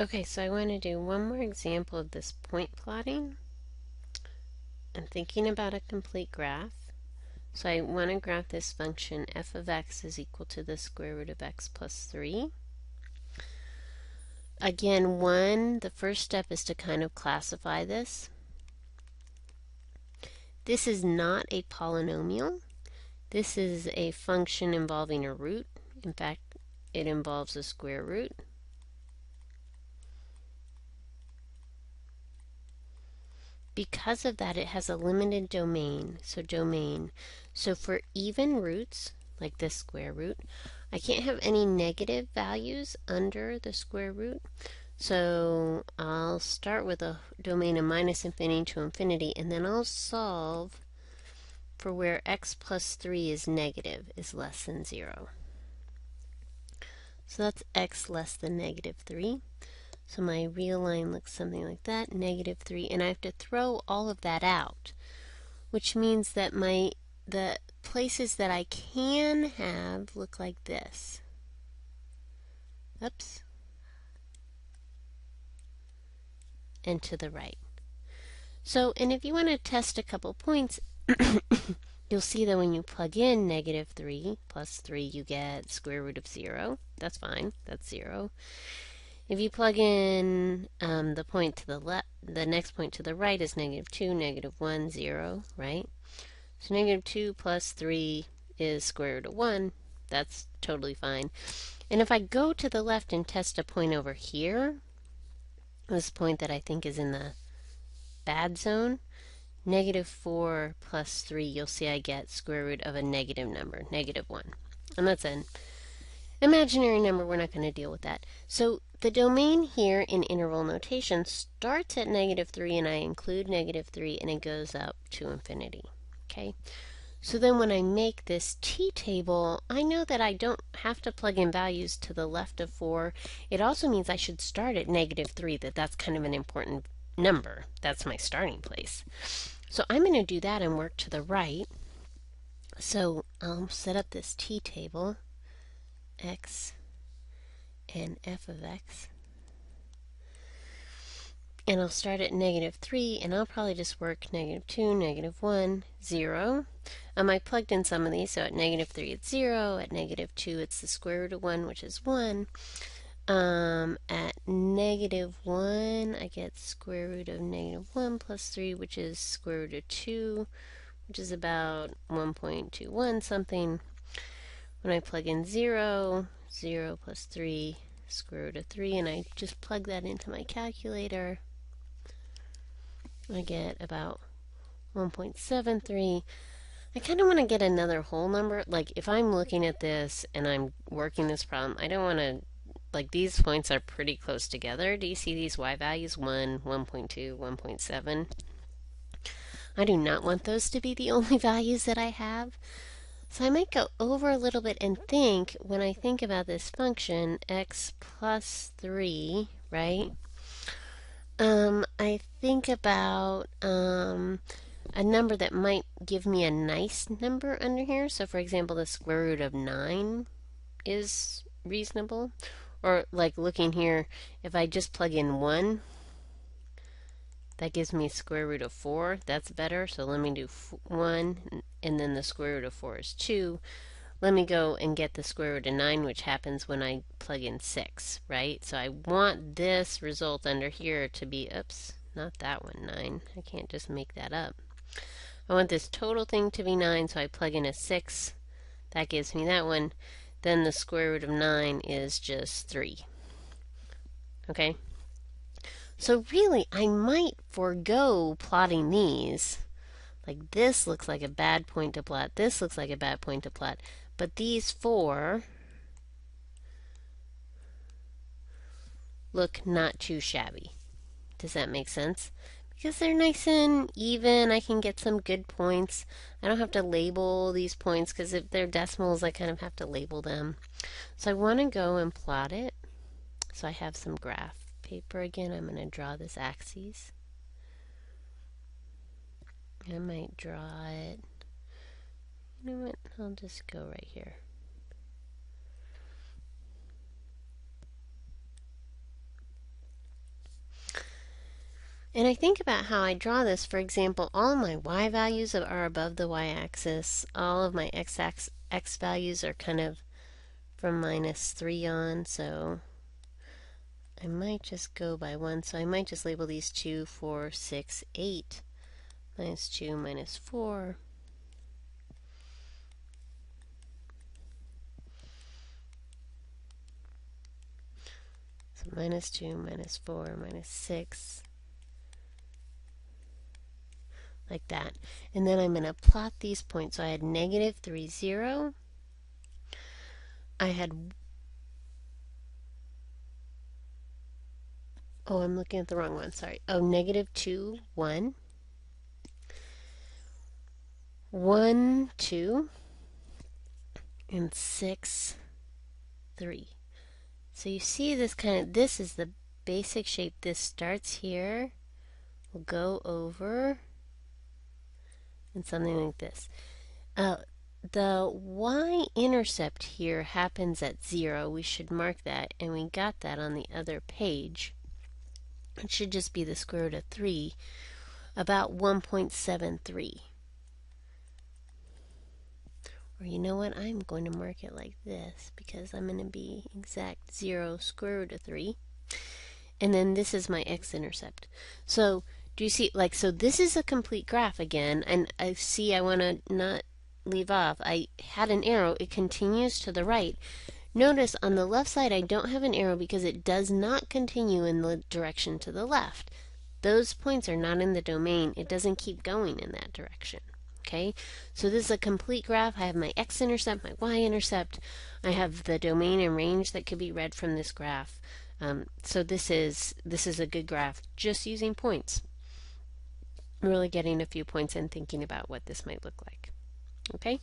Okay, so I want to do one more example of this point plotting. I'm thinking about a complete graph. So I want to graph this function f of x is equal to the square root of x plus 3. Again, one, the first step is to kind of classify this. This is not a polynomial. This is a function involving a root. In fact, it involves a square root. Because of that, it has a limited domain. So domain. So for even roots, like this square root, I can't have any negative values under the square root. So I'll start with a domain of minus infinity to infinity, and then I'll solve for where x plus 3 is negative, is less than 0. So that's x less than negative 3. So my real line looks something like that, negative 3, and I have to throw all of that out, which means that my the places that I can have look like this. Oops. And to the right. So, and if you want to test a couple points, you'll see that when you plug in negative 3 plus 3, you get square root of 0. That's fine. That's 0. If you plug in um, the point to the left, the next point to the right is negative 2, negative 1, 0, right? So negative 2 plus 3 is square root of 1. That's totally fine. And if I go to the left and test a point over here, this point that I think is in the bad zone, negative 4 plus 3, you'll see I get square root of a negative number, negative 1. And that's an imaginary number. We're not going to deal with that. So the domain here in interval notation starts at negative 3 and I include negative 3 and it goes up to infinity. Okay, so then when I make this t-table, I know that I don't have to plug in values to the left of 4. It also means I should start at negative 3, that that's kind of an important number. That's my starting place. So I'm going to do that and work to the right. So I'll set up this t-table, x and f of x. And I'll start at negative 3, and I'll probably just work negative 2, negative 1, 0. Um, I plugged in some of these, so at negative 3 it's 0, at negative 2 it's the square root of 1, which is 1. Um, at negative 1, I get square root of negative 1 plus 3, which is square root of 2, which is about 1.21 something. When I plug in 0, 0 plus 3, square root of 3, and I just plug that into my calculator. I get about 1.73. I kind of want to get another whole number. Like, if I'm looking at this and I'm working this problem, I don't want to, like, these points are pretty close together. Do you see these y values? 1, 1.2, 1.7. I do not want those to be the only values that I have. So I might go over a little bit and think, when I think about this function, x plus 3, right? Um, I think about um, a number that might give me a nice number under here. So for example, the square root of 9 is reasonable. Or like looking here, if I just plug in 1, that gives me square root of 4. That's better. So let me do 1, and then the square root of 4 is 2. Let me go and get the square root of 9, which happens when I plug in 6, right? So I want this result under here to be, oops, not that one, 9. I can't just make that up. I want this total thing to be 9, so I plug in a 6. That gives me that one. Then the square root of 9 is just 3. Okay? So really, I might forego plotting these. Like this looks like a bad point to plot. This looks like a bad point to plot. But these four look not too shabby. Does that make sense? Because they're nice and even, I can get some good points. I don't have to label these points because if they're decimals, I kind of have to label them. So I want to go and plot it. So I have some graph paper again, I'm going to draw this axis. I might draw it. You know what? I'll just go right here. And I think about how I draw this. For example, all my y values are above the y-axis. All of my x, x values are kind of from minus 3 on, so I might just go by 1. So I might just label these 2, 4, 6, 8. Minus 2, minus 4. So minus 2, minus 4, minus 6 like that. And then I'm going to plot these points. So I had negative 3, 0. I had, oh, I'm looking at the wrong one, sorry. Oh, negative 2, 1. 1, 2, and 6, 3. So you see this kind of, this is the basic shape. This starts here, will go over, and something like this. Uh, the y-intercept here happens at 0. We should mark that, and we got that on the other page. It should just be the square root of 3, about 1.73. Or you know what, I'm going to mark it like this, because I'm going to be exact 0 square root of 3. And then this is my x-intercept. So do you see, like, so this is a complete graph again, and I see I want to not leave off. I had an arrow, it continues to the right. Notice on the left side I don't have an arrow because it does not continue in the direction to the left. Those points are not in the domain. It doesn't keep going in that direction. Okay, so this is a complete graph. I have my x-intercept, my y-intercept. I have the domain and range that could be read from this graph. Um, so this is this is a good graph just using points really getting a few points and thinking about what this might look like. Okay?